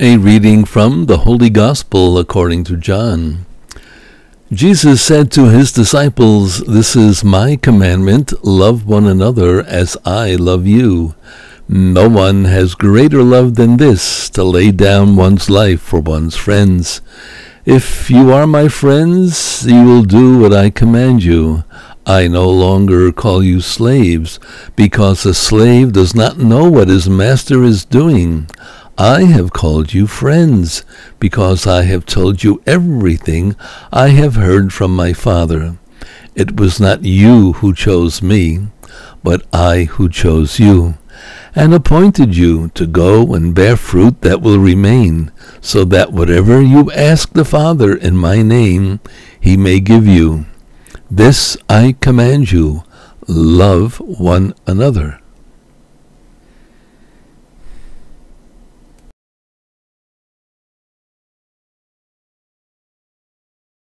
A reading from the Holy Gospel according to John. Jesus said to his disciples, This is my commandment, love one another as I love you. No one has greater love than this, to lay down one's life for one's friends. If you are my friends, you will do what I command you. I no longer call you slaves, because a slave does not know what his master is doing. I have called you friends, because I have told you everything I have heard from my Father. It was not you who chose me, but I who chose you, and appointed you to go and bear fruit that will remain, so that whatever you ask the Father in my name, he may give you. This I command you, love one another.